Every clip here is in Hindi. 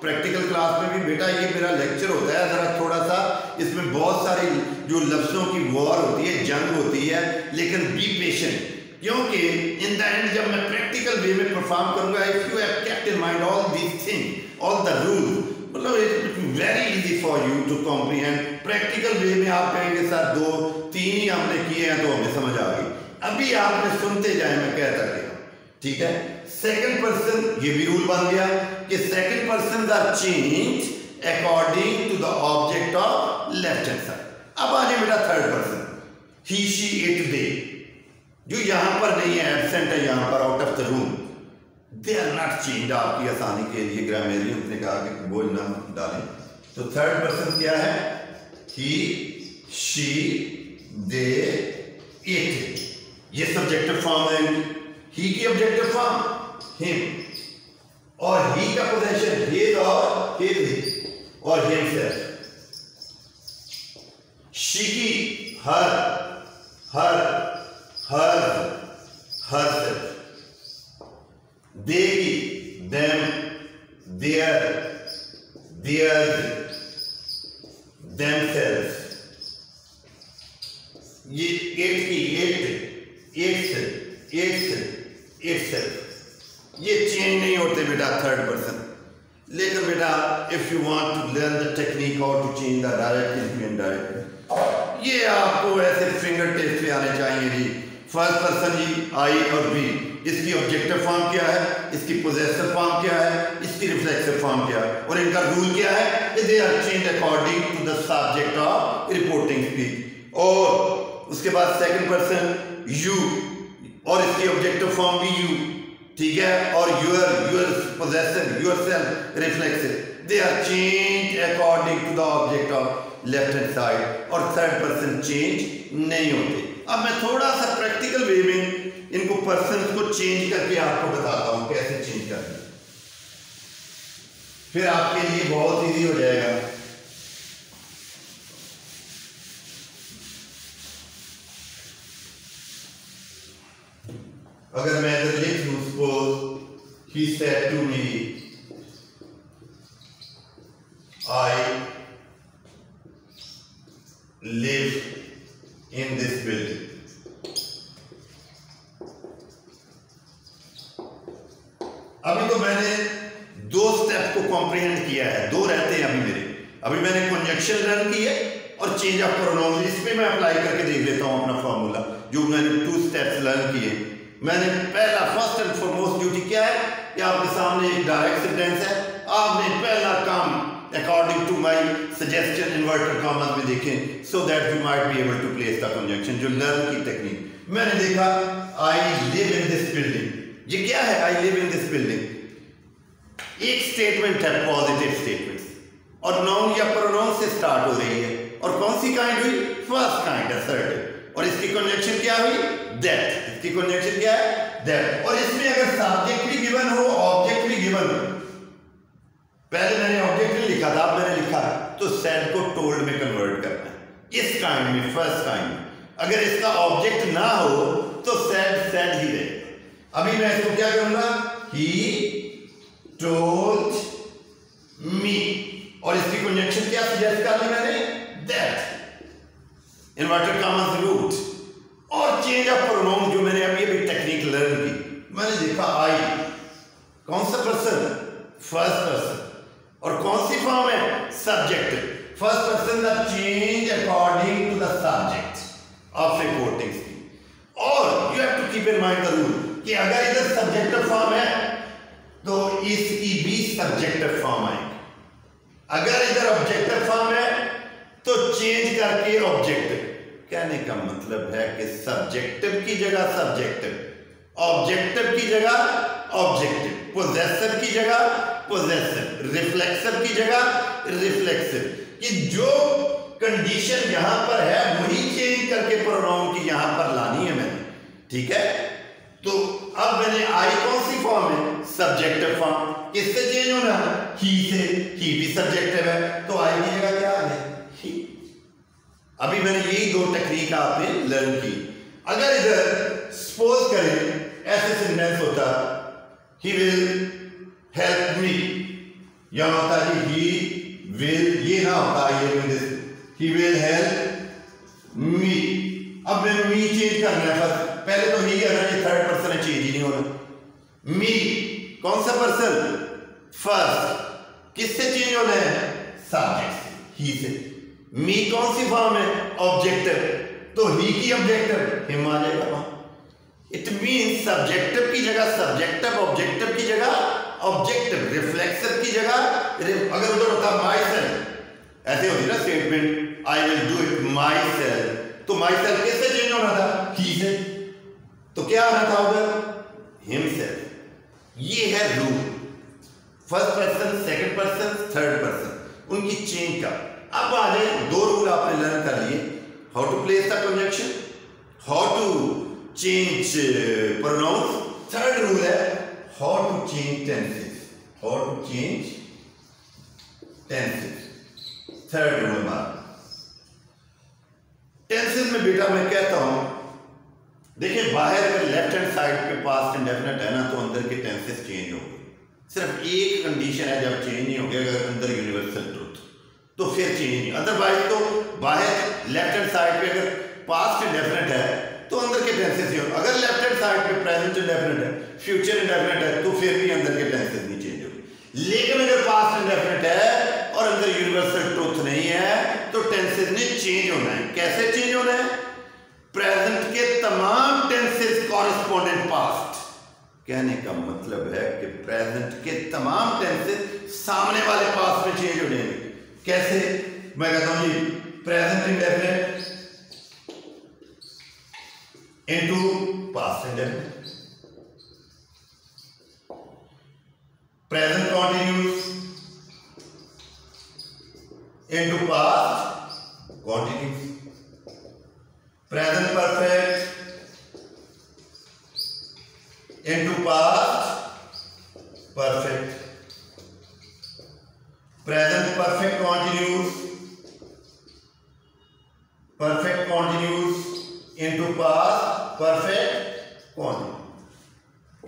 प्रैक्टिकल क्लास में भी, बेटा, ये मेरा लेक्चर होता है, ज़रा थोड़ा सा इसमें बहुत सारी जो लफ्ज़ों की वॉर होती है, जंग होती है, लेकिन बी पेशेंट क्योंकि इन द एंड जब मैं प्रैक्टिकल वे में परफॉर्म करूँगा if you have kept in mind all these thing all the rule मतलब it very easy for you to comprehend practical way में आप कहेंगे, सर, दो, तीन ही हमने किए हैं तो हमें समझ आ गई। अभी आपने सुनते जाए, मैं कहता क्या ठीक है? सेकंड पर्सन ये भी रूल बन गया। कि second person are change according to the object of left hand side अब आ जाए बेटा third person he she it they जो यहाँ पर नहीं है एबसेंट है यहाँ पर out of the room they are not change आपकी आसानी के लिए ग्रामेरियन ने कहा कि बोझ ना डालें. तो थर्ड पर्सन क्या है? ही शी दे इट ये सब्जेक्टिव फॉर्म है। ही की ऑब्जेक्टिव फॉर्म हिम और ही का पोजेशन हिज और हिज और हिमसेल्फ शी की her her her herself they की them their their them self ये एट की it it it itself ये चेंज नहीं होते बेटा थर्ड पर्सन लेकिन बेटा if you want to learn the technique how to change the direct indirect ये आपको ऐसे फिंगर टिप्स पे आने चाहिए जी। फ़र्स्ट पर्सन जी आई और बी इसकी ऑब्जेक्टिव फॉर्म क्या है? इसकी पोजेसिव फॉर्म क्या है? इसकी रिफ्लेक्सिव फॉर्म क्या है? और इनका रूल क्या है? They are change according to the subject of reporting speech और उसके बाद सेकंड पर्सन यू और इसकी ऑब्जेक्टिव फॉर्म भी यू ठीक है? और your your possessive yourself reflexive they are change according to the object of left hand side और थर्ड पर्सन चेंज नहीं होते। अब मैं थोड़ा सा प्रैक्टिकल वे में इनको पर्सन को चेंज करके आपको बताता हूँ कैसे चेंज करना फिर आपके लिए बहुत इजी हो जाएगा। अगर मैं इधर लिख he said to me I live in this building अभी तो मैंने दो स्टेप को कॉम्प्रिहेंड किया है। दो रहते हैं अभी मेरे। अभी मैंने कंजक्शन रन की है और चेंज ऑफ़ प्रोनाउन इस पे मैं अप्लाई करके देख लेता हूँ अपना फॉर्मूला जो मैंने टू स्टेप्स लर्न किए। मैंने पहला फ़र्स्ट एंड फॉरमोस्ट ड्यूटी क्या है? कि आपके सामने एक डायरेक्ट सेंटेंस है। आपने पहला काम according to my suggestion inverted comma में देखें so that you might be able to place the conjunction जो लर्न की टेक्निक मैंने देखा I live in this building ये क्या है? I live in this building एक स्टेटमेंट है पॉजिटिव स्टेटमेंट और नाउन या प्रोनाउन से स्टार्ट हो रही है। और कौन सी काइंड हुई? फ़र्स्ट काइंड असर्टिव और इसकी कंजक्शन क्या हुई? दैट इसकी कंजक्शन क्या है? दैट और इसमें अगर सब्जेक्ट भी गिवन हो ऑब्जेक्ट भी गिवन हो, पहले मैंने ऑब्जेक्ट नहीं लिखा था मैंने लिखा तो सेड को टोल्ड में कन्वर्ट करना है। इस काइंड में फ़र्स्ट काइंड अगर इसका ऑब्जेक्ट ना हो तो सेड सेड ही रहेगा। अभी मैं इसको क्या करूँगा? ही टोल्ड मी और इसकी कंजक्शन क्या सजेस्ट कर दी मैंने? दैट इन्वर्टेड कॉमन रूट और चेंज ऑफ़ प्रोनाउन जो मैंने अभी अभी टेक्निक लर्न की। मैंने देखा, आई, कौन सा पर्सन फ़र्स्ट पर्सन और कौन सी फॉर्म है? Subject first person the change according to the subject of reporting और you have to keep in mind the rule कि अगर इधर सब्जेक्टिव फॉर्म है तो इसकी भी सब्जेक्टिव फॉर्म आएगी। अगर इधर ऑब्जेक्टिव फॉर्म है तो चेंज करके ऑब्जेक्टिव कहने का मतलब है कि सब्जेक्टिव की जगह सब्जेक्टिव ऑब्जेक्टिव की जगह ऑब्जेक्टिव पोजेसिव की जगह पोजेसिव रिफ्लेक्सिव की जगह रिफ्लेक्सिव कि जो कंडीशन यहाँ पर है, वही चेंज करके प्रोनाउन की यहाँ पर लानी है मैंने, ठीक है? तो अब मैंने आई कौन सी फॉर्म है? सब्जेक्टिव फॉर्म किससे चेंज होना है? ही से ही भी सब्जेक्टिव है तो आई की जगह क्या है? अभी मैंने यही दो टेक्निक आपने लर्न की। अगर इधर सपोज़ करें, ऐसे सेंटेंस होता ही विल हेल्प मी या होता है ही विल ये ना होता ये ही विल हेल्प मी अब मैं मी चेंज करना है पहले तो ही है ये थर्ड पर्सन है चेंज ही नहीं होना। मी कौन सा पर्सन फ़र्स्ट किससे चेंज होना है? सब्जेक्ट ही से। मी कौन सी फॉर्म है? ऑब्जेक्टिव तो ही की ऑब्जेक्टिव हिम आ जाएगा वहाँ इट मीन सब्जेक्टिव की जगह सब्जेक्टिव ऑब्जेक्टिव की जगह ऑब्जेक्टिव रिफ्लेक्सिव की जगह अगर उधर होता माई सेल्फ ऐसे होती ना statement I will do it myself तो माई सेल्फ किससे चेंज होना था? ही से. तो क्या होना था उधर? हिम सेल्फ ये है rule first person second person third person उनकी चेंज का. अब आ जाए दो रूल आपने लर्न कर लिए। How to place the conjunction how to change pronouns third rule है how to change tenses how to change tenses third rule हमारा। टेंसेस में बेटा मैं कहता हूँ, देखिए, बाहर अगर लेफ़्ट हैंड साइड पे पास्ट इंडेफिनेट है ना तो अंदर के टेंसेस चेंज हो गए सिर्फ़ एक कंडीशन है, जब चेंज नहीं होगी, अगर अंदर यूनिवर्सल ट्रुथ तो फिर चेंज नहीं। अदरवाइज़ तो बाहर लेफ़्ट हैंड साइड पे अगर पास्ट इंडेफिनेट है तो अंदर के टेंसेस ही अगर लेफ़्ट हैंड साइड पे प्रेजेंट इंडेफिनेट है फ्यूचर इंडेफिनेट है तो फिर भी अंदर के टेंसेस नहीं चेंज होंगे। लेकिन अगर पास्ट इंडेफिनेट है और अंदर यूनिवर्सल ट्रुथ नहीं है तो टेंसेस ने चेंज होना है। कैसे चेंज होना है? प्रेजेंट के तमाम टेंसेस कॉरेस्पॉन्डेंट पास्ट कहने का मतलब है कि प्रेजेंट के तमाम टेंसेस सामने वाले पास्ट में चेंज हो। जाएँगे कैसे? मैं कहता हूँ जी present indefinite into past indefinite present continuous into past continuous present perfect into past perfect. Present perfect continuous perfect continuous into past perfect continuous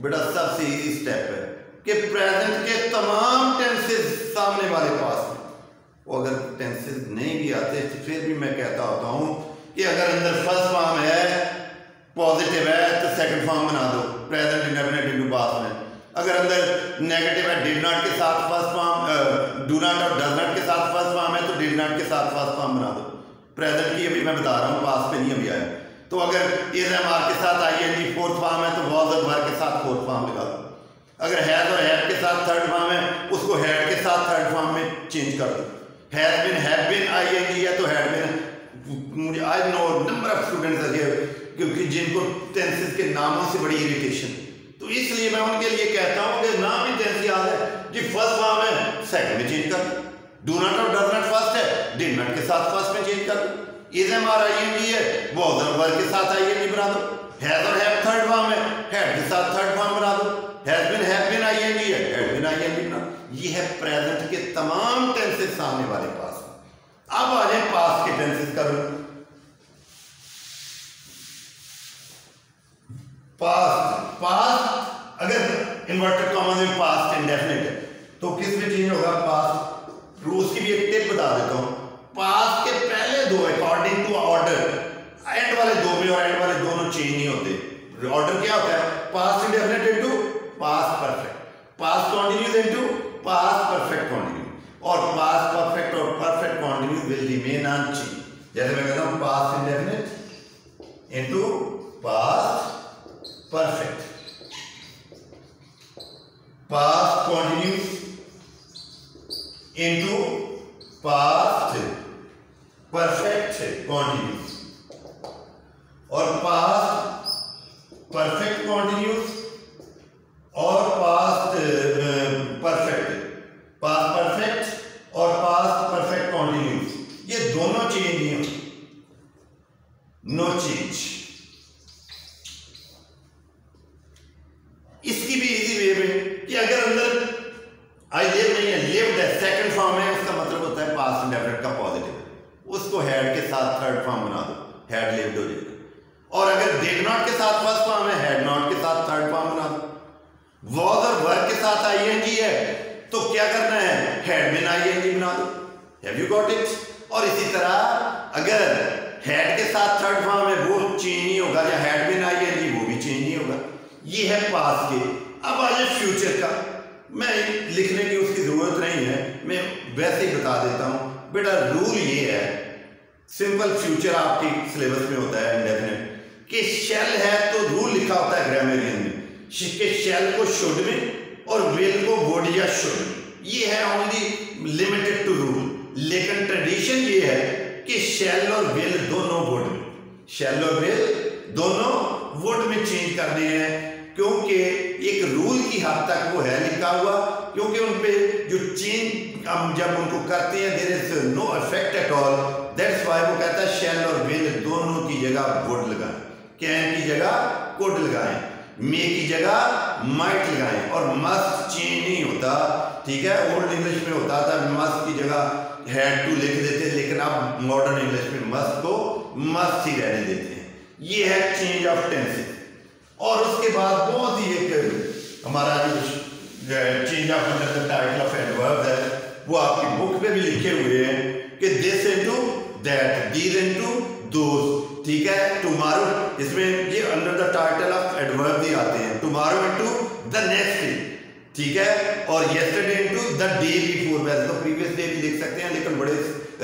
बेटा सबसे इजी स्टेप है कि प्रेजेंट के तमाम टेंसेस सामने वाले पास में वो अगर टेंसेस नहीं भी आते तो फिर भी मैं कहता होता हूँ कि अगर अंदर फ़र्स्ट फॉर्म है पॉजिटिव है तो सेकंड फॉर्म बना दो। प्रेजेंट इंडेफिनेट इनटू पास्ट में। अगर अंदर नेगेटिव है डिड नॉट के साथ फ़र्स्ट फॉर्म डू नॉट और डज नॉट के साथ फ़र्स्ट फॉर्म है तो डिड नॉट के साथ फ़र्स्ट फॉर्म बना दो। प्रेजेंट की अभी मैं बता रहा हूँ पास्ट पे नहीं अभी आया। तो अगर इज़ एम आर के साथ I N G fourth form है तो वॉज़ और भर के साथ फोर्थ फॉर्म लगा दो। अगर हैज़ और हैव के साथ थर्ड फॉर्म है, उसको हैड के साथ थर्ड फॉर्म में चेंज कर दो। Has been have been I N G है तो हैड बिन मुझे I know number of students है क्योंकि जिनको टेंसेस के नामों से बड़ी इरिटेशन तो इसलिए मैं उनके लिए कहता हूँ कि नाम ही टेंस याद है जी फ़र्स्ट फॉर्म है सेकंड में चेंज कर। डू नॉट और डज नॉट फ़र्स्ट है। डिड नॉट के साथ फ़र्स्ट में चेंज कर। Is am are I N G है, वो अदर वर्ग के साथ आई एन जी बना दो हैज़ और हैव थर्ड फॉर्म है हैड के साथ थर्ड फॉर्म बना दो has been have been I N G है हैड बिन आई एन जी बना ये है प्रेजेंट के तमाम टेंसेस सामने वाले पास। अब आ जाए पास के टेंसेस का पास्ट पास्ट अगर इन्वर्टेड कॉमा में पास्ट इंडेफिनिट है तो किसमें चेंज होगा? पास्ट रूल्स की भी एक टिप बता देता हूँ। पास्ट के पहले दो अकॉर्डिंग टू ऑर्डर एंड वाले दो में और एंड वाले दोनों चेंज नहीं होते। ऑर्डर क्या होता है? Past indefinite into past perfect past continuous into past perfect continuous और पास्ट परफेक्ट और perfect continuous will remain unchanged जैसे मैं कहता हूँ past indefinite into past perfect past continuous into past perfect continuous और पास वॉज़ और वर्क के साथ आईएनजी है तो क्या करना है? हैड में आईएनजी बना दो। हैव यू गॉट इट और इसी तरह, अगर हैड के साथ थर्ड फॉर्म है वो चेंज नहीं होगा, या हैड में आईएनजी वो भी चेंज नहीं होगा। ये है पास के। अब आ जाए फ्यूचर का। मैं लिखने की उसकी ज़रूरत नहीं है। मैं वैसे ही बता देता हूँ। बेटा रूल ये है। सिंपल फ्यूचर आपके सिलेबस में होता है इंडेफिनेट कि शेल है तो रूल लिखा होता है ग्रामेरियन में। कि शेल को शुड में और विल को वुड या शुड ये है ओनली लिमिटेड टू रूल लेकिन ट्रेडिशन ये है कि शेल और वेल दोनों वुड में। शेल और वेल दोनों वुड में चेंज करने हैं, क्योंकि एक रूल की हद तक वो है लिखा हुआ, क्योंकि उन पे जो चेंज हम जब उनको करते हैं there is no effect at all that's why वो कहता है शेल और वेल दोनों की जगह वुड लगाएँ। कैन की जगह कुड लगाएँ? मे की जगह माइट लगाएँ और मस्ट चेंज नहीं होता, ठीक है? ओल्ड इंग्लिश में होता था मस्ट की जगह हैड टू लिख देते, लेकिन अब मॉडर्न इंग्लिश में मस्ट को मस्ट ही रहने देते हैं। ये है चेंज ऑफ़ टेंसेस और उसके बाद बहुत ही एक हमारा जो change of title of adverb है, वो आपकी बुक में भी लिखे हुए हैं कि this into that these into those ठीक है टुमारो इसमें ये under the title of adverb भी आते हैं। Tomorrow into the next day ठीक है? और yesterday into the day before वैसे तो प्रीवियस डे भी लिख सकते हैं, लेकिन बड़े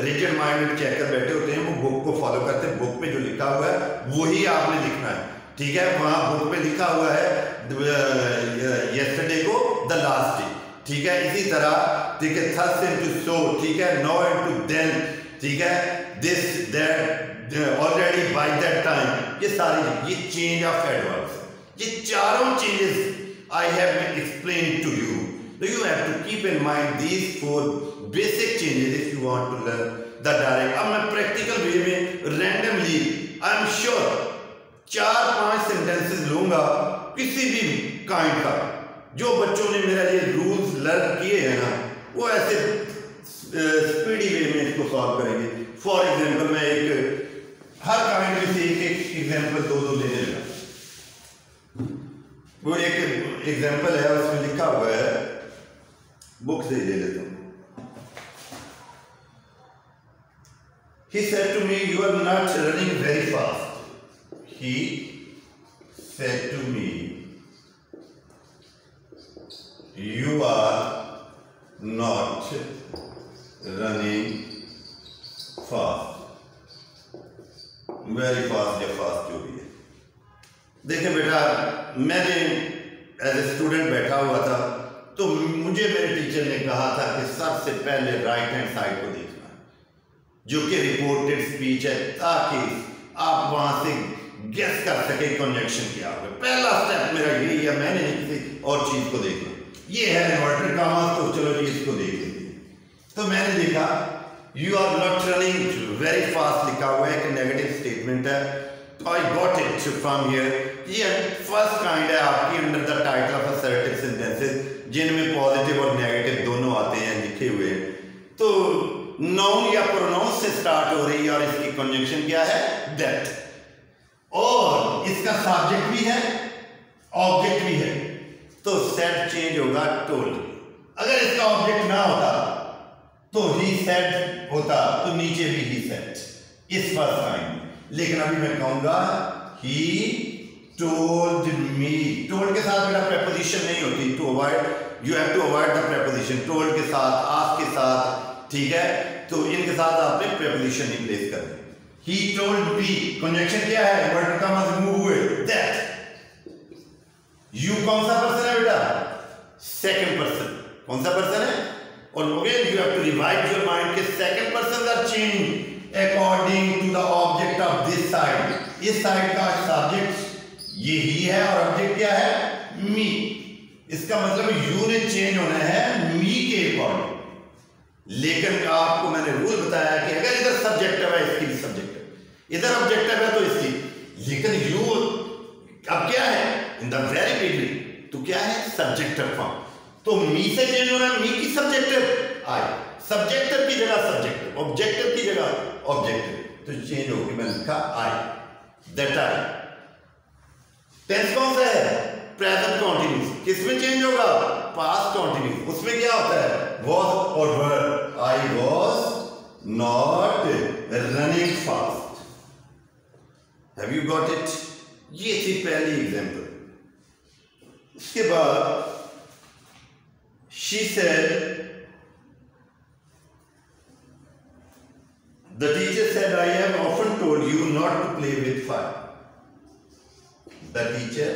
रिजिड माइंडेड चेकर बैठे होते हैं, वो बुक को फॉलो करते हैं। बुक में जो लिखा हुआ है, वही आपने लिखना है, ठीक है? वहाँ बुक में लिखा हुआ है यस्टरडे को द लास्ट डे ठीक है? इसी तरह, ठीक है थर्स इनटू सो ठीक है? नो इनटू देन ठीक है? This that already by that time ये सारी, ये चेंज ऑफ़ एडवर्ब्स ये चारों changes I have explain to you So you have to keep in mind these four basic changes if you want to learn the direct. अब मैं practical way में randomly I am sure चार, पाँच सेंटेंसेस लूँगा किसी भी काइंड का। जो बच्चों ने मेरा ये रूल्स लर्न किए हैं ना, वो ऐसे स्पीडी वे में इसको सॉल्व करेंगे। फॉर एग्ज़ाम्पल मैं एक हर काइंड में से एक एक एग्जांपल दो दो लेने लगा वो एक एग्जांपल है उसमें लिखा हुआ है बुक से ले लेता हूँ He said to me, You are not running very fast. he said to me, You are not running fast. Very fast या फास्ट जो भी है। देखिए बेटा मैंने एज ए स्टूडेंट बैठा हुआ था तो मुझे मेरे टीचर ने कहा था कि सबसे पहले राइट हैंड साइड को देखना, जो कि रिपोर्टेड स्पीच है, ताकि आप वहाँ से गेस कर सके कंजक्शन क्या होगा। पहला स्टेप मेरा यही है, मैंने किसी और चीज़ को देखना। ये है इन्वर्टर का तो चलो जी इसको देख लेते तो मैंने देखा you are not running very fast लिखा हुआ है, एक नेगेटिव स्टेटमेंट है। I got it from here ये फ़र्स्ट काइंड है आपकी under the title of assertive sentences जिनमें पॉजिटिव और नेगेटिव दोनों आते हैं, लिखे हुए तो नाउन या प्रोनाउंस से स्टार्ट हो रही है और इसकी कंजंक्शन क्या है? दैट और इसका सब्जेक्ट भी है ऑब्जेक्ट भी है। तो सेट चेंज होगा टोल्ड अगर इसका ऑब्जेक्ट ना होता तो ही सेट होता तो नीचे भी ही सेट इस फ़र्स्ट लाइन लेकिन अभी मैं कहूँगा ही टोल्ड मी टोल्ड के साथ मेरा प्रेपोजिशन नहीं होती. To avoid you have to avoid the preposition told के साथ आप के साथ, ठीक है? तो इनके साथ आपने प्रेपोजिशन नहीं प्लेस करना He told me. Conjunction क्या है? वर्ड का मतलब हुए that. You कौन सा पर्सन है बेटा? सेकंड पर्सन कौन सा पर्सन है? और again you have to revive your mind के second person are changing according to the object of this side इस साइड का सब्जेक्ट ये ही है और ऑब्जेक्ट क्या है? मी इसका मतलब यू ने चेंज होना है मी के अकॉर्डिंग लेकिन आपको मैंने रूल बताया कि अगर इधर सब्जेक्ट है, इसकी भी सब्जेक्ट इधर ऑब्जेक्टिव है तो इसकी. लेकिन यू अब क्या है? इन द वेरी बिगनिंग तो क्या है? सब्जेक्टिव फॉर्म तो मी से चेंज हो रहा है मी की सब्जेक्टिव आई सब्जेक्टिव की जगह सब्जेक्टिव ऑब्जेक्टिव की जगह ऑब्जेक्टिव तो चेंज हो गई मैंने लिखा आई दैट आई टेंस कौन सा है? प्रेजेंट कॉन्टिन्यूस किसमें चेंज होगा? पास्ट कॉन्टिन्यूस उसमें क्या होता है? वॉज़ और were I was not running fast have you got it ये थी पहली एग्जांपल उसके बाद she said The teacher said, I have often told you not to play with fire. The teacher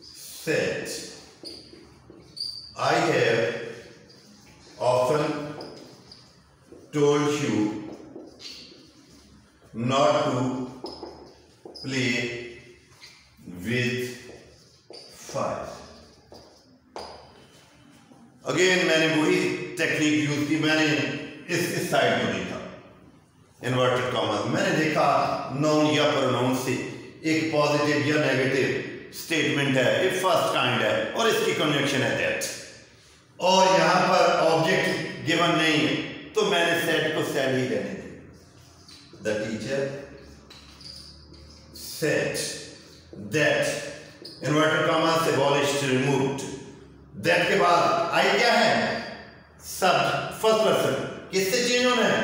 said, I have often told you not to play with fire. Again मैंने वही टेक्निक यूज की मैंने इस इस साइड को देखा। इन्वर्टेड कॉमर्स मैंने देखा नाउन या प्रोनाउन से एक पॉजिटिव या नेगेटिव स्टेटमेंट है, ये फ़र्स्ट काइंड है, और इसकी कन्वेक्शन है दैट और यहाँ पर ऑब्जेक्ट गिवन नहीं है तो मैंने सेट को सेट ही रहने दी the teacher said that inverted comma से बॉलिश रिमूव्ड दैट के बाद आई क्या है? सब फ़र्स्ट पर्सन किससे चेंज होना है?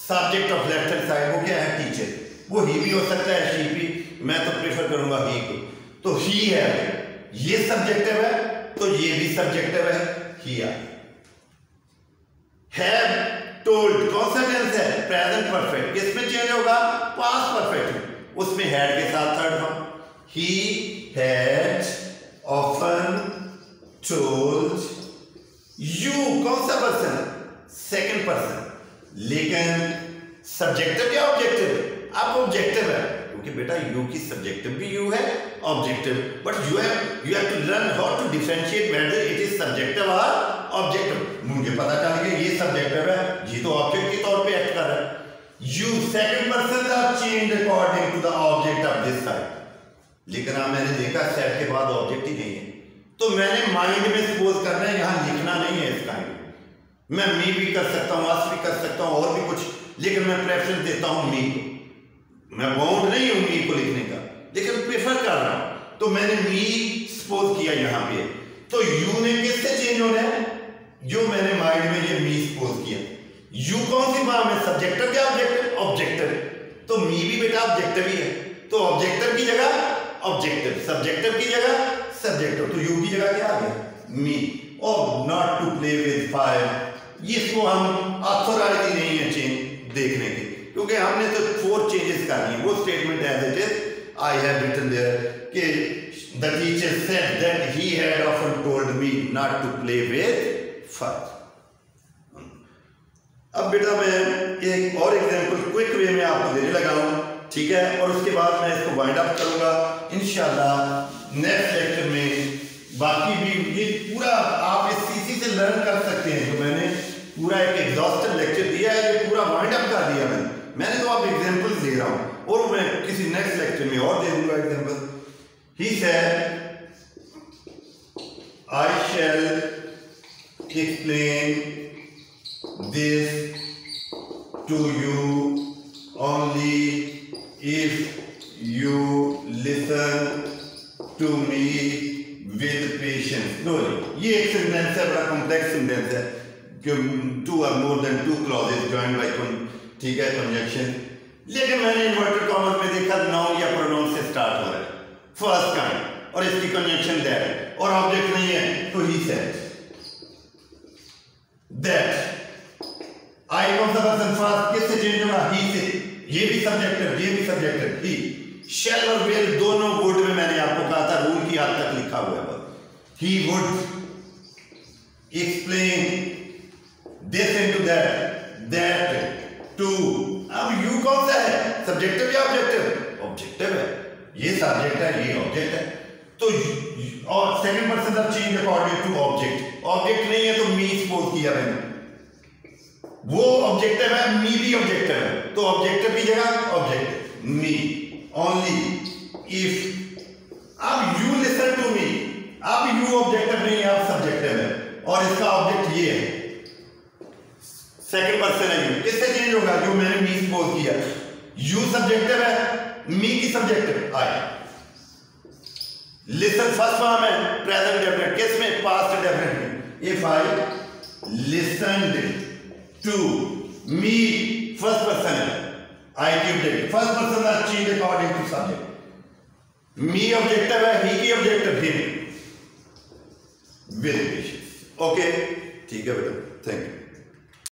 Subject of left hand side वो क्या है टीचर वो ही भी हो सकता है शी भी। मैं तो प्रेफर करूँगा ही को। तो ही है ये सब्जेक्टिव है तो ये भी सब्जेक्टिव है ही। है टोल्ड कौन सा टेंस है? प्रेजेंट परफेक्ट किसमें चेंज होगा? पास्ट परफेक्ट उसमें हैड के साथ third form he had often told you कौन सा पर्सन सेकंड पर्सन लेकिन सब्जेक्टिव या ऑब्जेक्टिव अब ऑब्जेक्टिव है, क्योंकि बेटा यू की सब्जेक्टिव भी यू है objective but you have you have to learn how to differentiate whether it is subjective और ऑब्जेक्टिव मुझे पता चल गया ये सब्जेक्टिव है, ये तो ऑब्जेक्ट के तौर पे एक्ट कर रहा है। You second person are change according to the object of this side लेकिन अब मैंने देखा सेट के बाद ऑब्जेक्ट ही नहीं है। तो मैंने माइंड में सपोज़ करना है, यहाँ लिखना नहीं है इस काइंड मैं मी भी कर सकता हूँ, आस भी कर सकता हूँ, और भी कुछ। लेकिन मैं प्रेफरेंस देता हूँ मी को। मैं बाउंड नहीं हूँ मी को लिखने का। लेकिन प्रेफर कर रहा हूँ। तो मैंने मी सपोज़ किया यहाँ पे। तो यू ने किससे चेंज होना है? जो मैंने माइंड में ये मी सपोज़ किया। यू कौन सी फॉर्म है सब्जेक्टिव क्या ऑब्जेक्टिव ऑब्जेक्टिव तो मी भी बेटा ऑब्जेक्टिव ही है। तो ऑब्जेक्टिव की जगह ऑब्जेक्टिव सब्जेक्टिव की जगह सब्जेक्टिव तो यू की जगह क्या आ गया? मी और not to play with fire इसको हम अथॉरिटी नहीं है चेंज देखने की। क्योंकि हमने तो फोर चेंजेस कर दिए वो statement as it is I have written there कि the teacher said that he had often told me not to play with fire अब बेटा मैं एक और एग्जांपल क्विक वे में आपको देने लगा हूँ, ठीक है? और उसके बाद मैं इसको वाइंड अप करूँगा। इंशाल्लाह नेक्स्ट लेक्चर में बाकी भी ये पूरा आप इस सीसी से लर्न कर सकते हैं। जो मैंने पूरा एक एग्जॉस्टिव लेक्चर दिया है, ये पूरा वाइंड अप कर दिया मैंने। मैंने तो आप एग्जांपल दे रहा हूँ, और मैं किसी नेक्स्ट लेक्चर में और दे दूँगा example he said I shall explain this to you only if you listen to me with patience no ये एक सेंटेंस है, बड़ा कॉम्प्लेक्स सेंटेंस है। Two or more than two clauses joined by ठीक है कंजक्शन लेकिन मैंने इन्वर्टेड कॉमर्स में देखा नाउन या प्रोनाउन से स्टार्ट हो रहा है। फ़र्स्ट काइंड और इसकी कंजक्शन दैट और ऑब्जेक्ट नहीं है तो ही सेड दैट आई कौन सा पर्सन फ़र्स्ट किससे चेंज होगा ही से. ये भी सब्जेक्ट है, ये भी सब्जेक्ट है. ही शेल और वेल दोनों वुड में मैंने आपको कहा था रूल की हद तक लिखा हुआ है he would explain this into that that to अब यू कौन सा है? सब्जेक्टिव या ऑब्जेक्टिव ऑब्जेक्टिव है। ये सब्जेक्ट है, ये ऑब्जेक्ट है। तो और second person of change according to object object नहीं है तो मी सपोज़ किया मैंने। वो ऑब्जेक्टिव है मी भी ऑब्जेक्टिव है। तो ऑब्जेक्टिव की जगह ऑब्जेक्टिव मी ओनली इफ़ अब यू लिसन टू मी अब यू ऑब्जेक्टिव नहीं है अब सब्जेक्टिव है। और इसका ऑब्जेक्ट ये है। सेकंड पर्सन है यू किससे चेंज होगा? जो मैंने मी सपोज़ किया. यू सब्जेक्टिव है मी की subjective I listen first form है प्रेजेंट डेफिनेट किसमें? पास्ट डेफिनेट में. If I listened to me first person है. I give that first person are change according to subject me objective है ही की ऑब्जेक्टिव हिम विद ओके ठीक है बेटा. Thank you